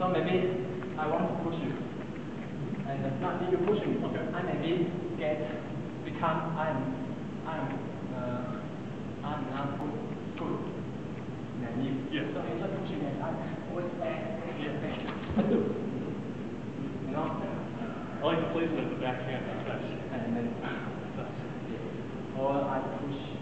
So maybe I want to push you. And if not if you push me, okay. I maybe get, become, I'm, I'm, uh, I'm not good. good. Then you, yeah. so you just push me I'm always back, yeah, back. you know? I like to place it the backhand. And then, or I push.